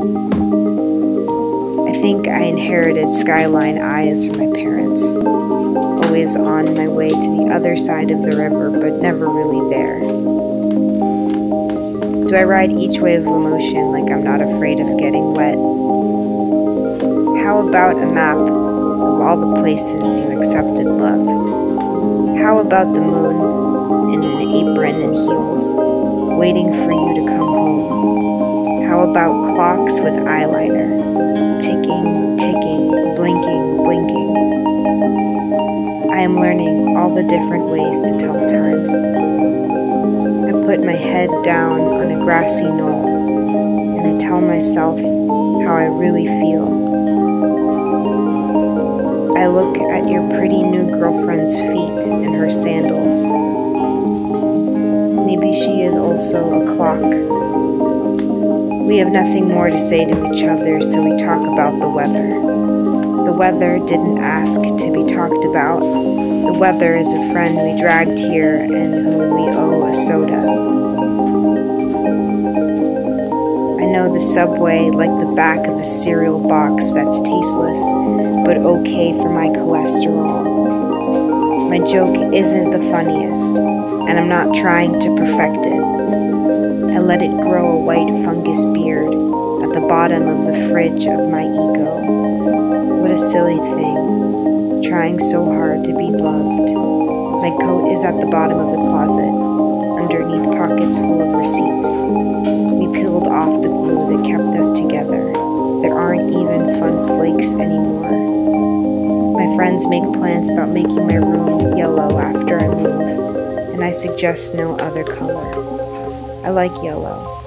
I think I inherited skyline eyes from my parents, always on my way to the other side of the river, but never really there. Do I ride each wave of emotion like I'm not afraid of getting wet? How about a map of all the places you accepted love? How about the moon in an apron and heels, waiting for you to come How about clocks with eyeliner, ticking, ticking, blinking, blinking? I am learning all the different ways to tell time. I put my head down on a grassy knoll and I tell myself how I really feel. I look at your pretty new girlfriend's feet and her sandals. Maybe she is also a clock. We have nothing more to say to each other, so we talk about the weather. The weather didn't ask to be talked about. The weather is a friend we dragged here and whom we owe a soda. I know the subway like the back of a cereal box that's tasteless, but okay for my cholesterol. My joke isn't the funniest, and I'm not trying to perfect it. I let it grow a white fungus beard at the bottom of the fridge of my ego. What a silly thing, trying so hard to be loved. My coat is at the bottom of the closet, underneath pockets full of receipts. We peeled off the glue that kept us together. There aren't even fun flakes anymore. My friends make plans about making my room yellow after I move, and I suggest no other color. I like yellow.